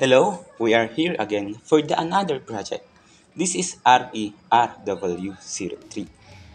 Hello, we are here again for the another project. This is RERW03.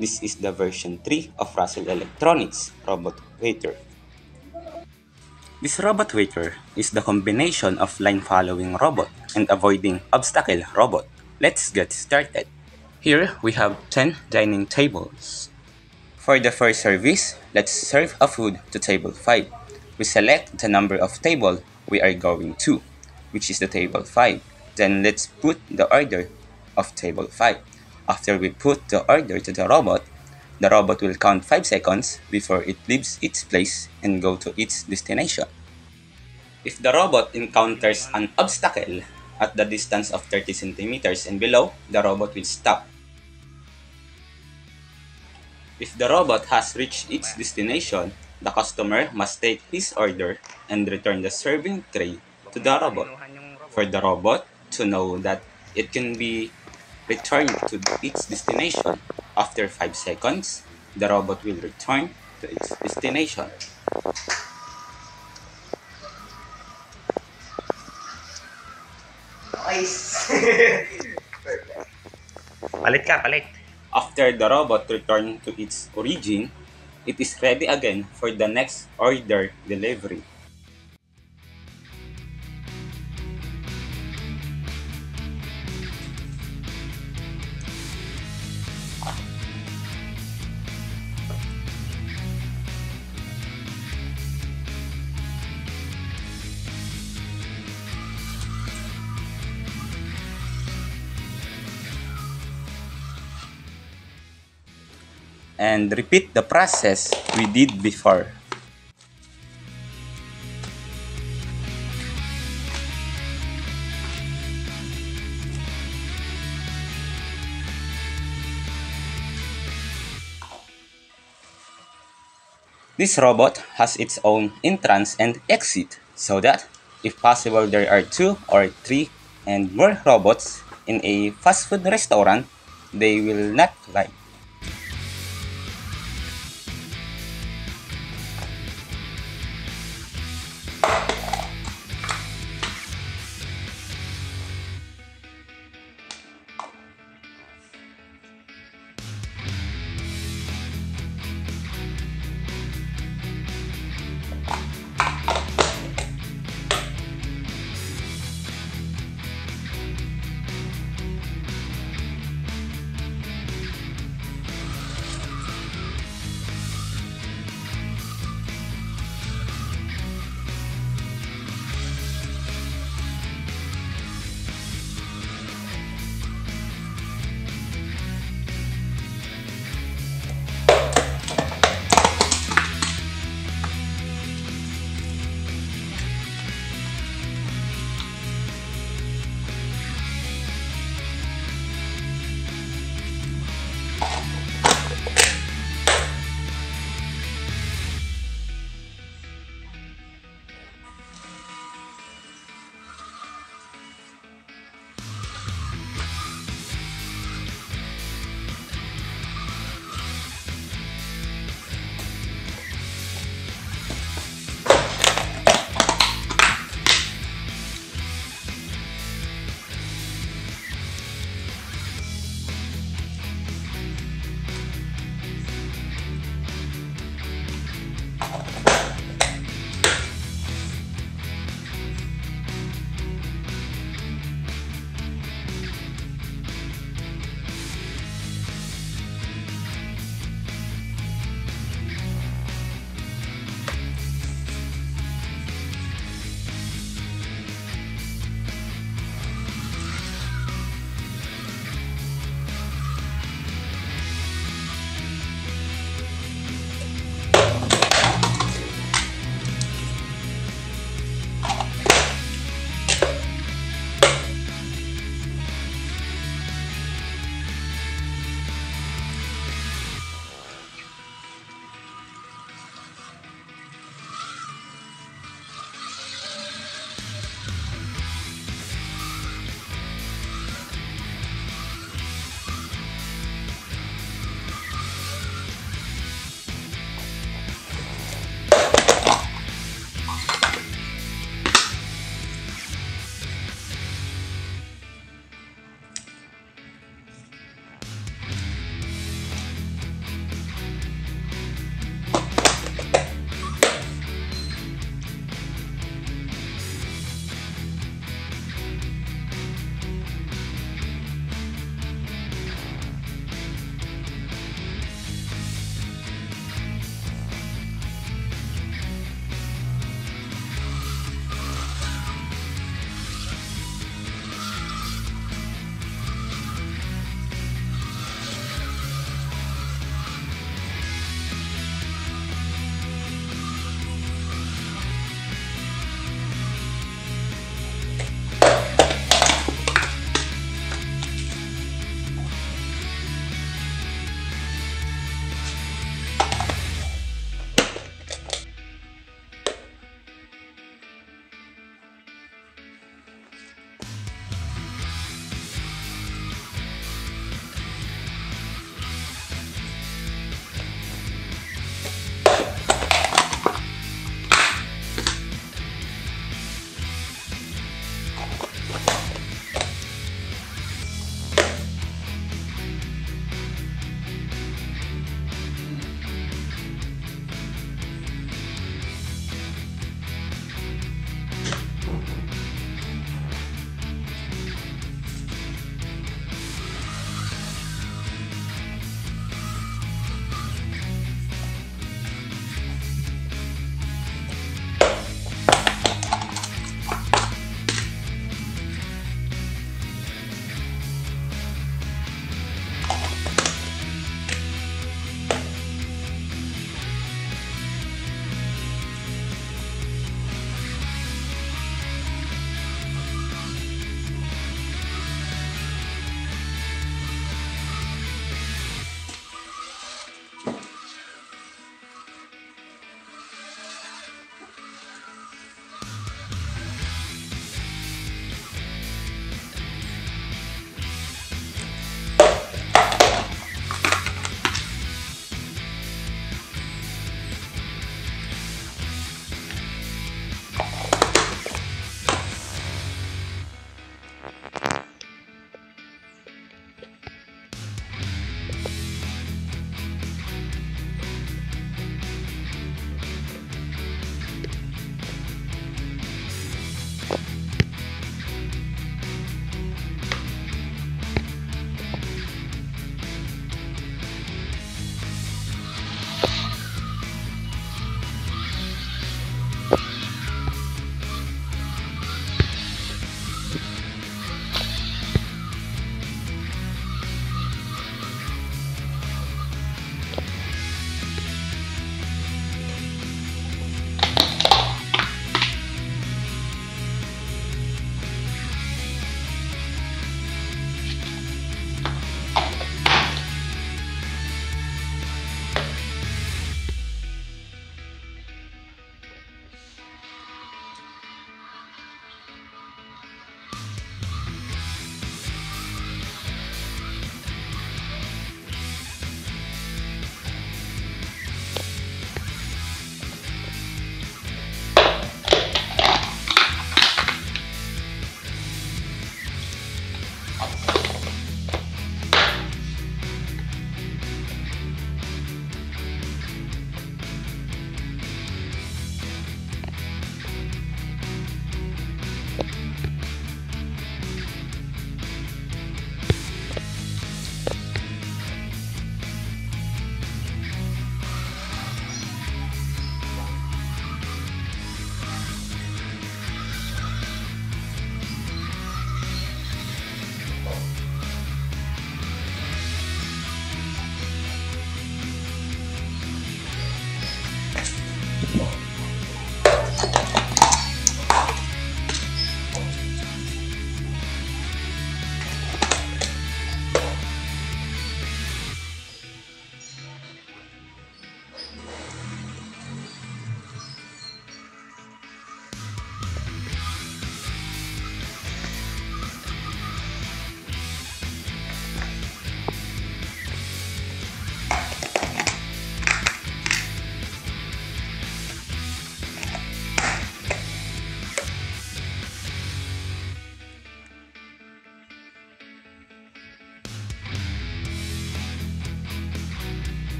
This is the version 3 of Russel Electronics Robot Waiter. This robot waiter is the combination of line following robot and avoiding obstacle robot. Let's get started. Here we have 10 dining tables. For the first service, let's serve a food to table 5. We select the number of table we are going to, which is the table 5. Then let's put the order of table 5. After we put the order to the robot, the robot will count 5 seconds before it leaves its place and go to its destination. If the robot encounters an obstacle at the distance of 30 centimeters and below, the robot will stop. If the robot has reached its destination, the customer must take his order and return the serving tray to the robot. For the robot to know that it can be returned to its destination after 5 seconds, the robot will return to its destination. Nice. Palit ka, palit. After the robot returns to its origin, it is ready again for the next order delivery. And repeat the process we did before. This robot has its own entrance and exit so that if possible there are two or three and more robots in a fast food restaurant, they will not collide. you.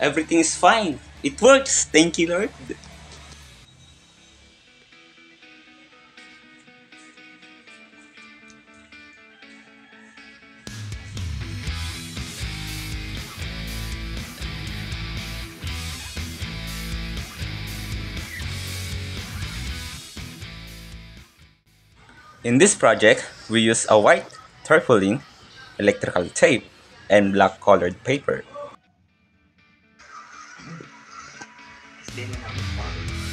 Everything is fine. It works. Thank you, Lord. In this project, we use a white tarpaulin, electrical tape, and black colored paper.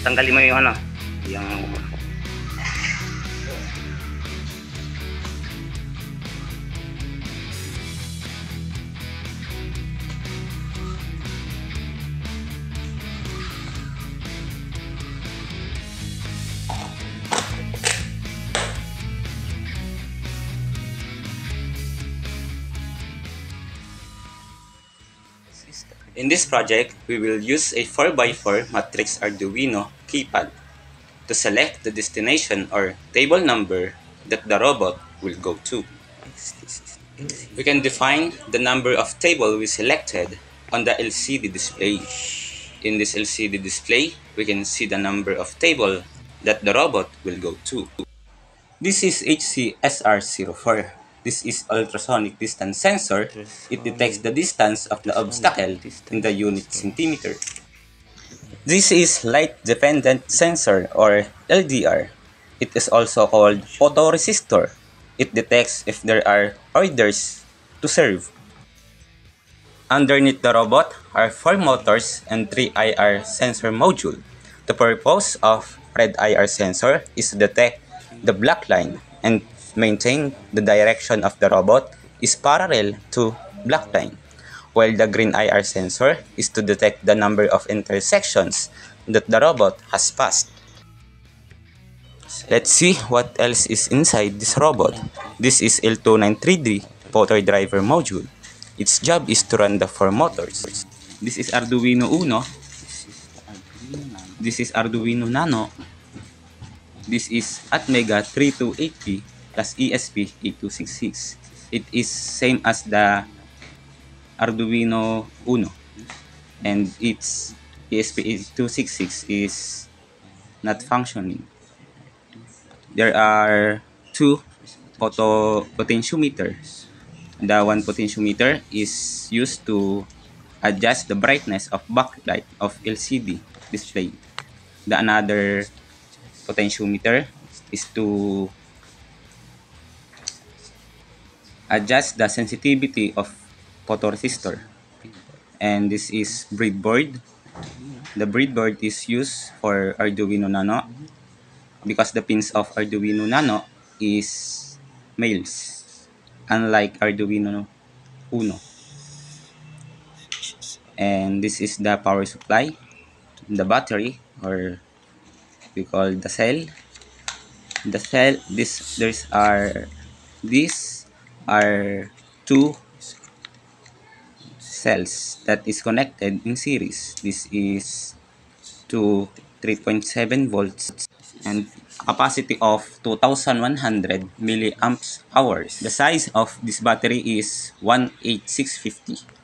Tanggalin mo yung ano, yung In this project, we will use a 4x4 matrix Arduino keypad to select the destination or table number that the robot will go to. We can define the number of table we selected on the LCD display. In this LCD display, we can see the number of table that the robot will go to. This is HCSR04. This is ultrasonic distance sensor. It detects the distance of the obstacle in the unit centimeter. This is light dependent sensor or LDR. It is also called photoresistor. It detects if there are orders to serve. Underneath the robot are four motors and three IR sensor module. The purpose of red IR sensor is to detect the black line and maintain the direction of the robot is parallel to black line, while the green IR sensor is to detect the number of intersections that the robot has passed. Let's see what else is inside this robot. This is L293D motor driver module. Its job is to run the four motors. This is Arduino Uno. This is Arduino Nano. This is Atmega 328P plus ESP8266. It is same as the Arduino Uno and its ESP8266 is not functioning. There are two photo potentiometers. The one potentiometer is used to adjust the brightness of backlight of LCD display. The another potentiometer is to adjust the sensitivity of photoresistor. And this is breadboard. The breadboard is used for Arduino Nano because the pins of Arduino Nano is males unlike Arduino Uno. And this is the power supply, the battery or we call the cell. The cell this there's are these are two cells that is connected in series. This is to 3.7 volts and capacity of 2100 milliamps hours. The size of this battery is 18650.